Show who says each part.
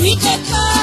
Speaker 1: We could go.